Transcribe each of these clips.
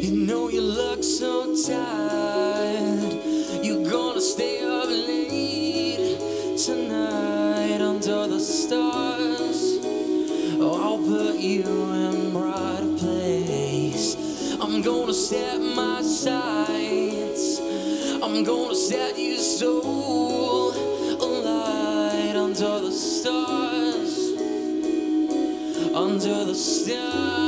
You know you look so tired. You're gonna stay up late Tonight under the stars? Oh, I'll put you in brighter place. I'm gonna set my sights. I'm gonna set your soul alight Under the stars. Under the stars.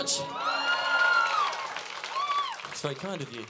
much. It's very kind of you.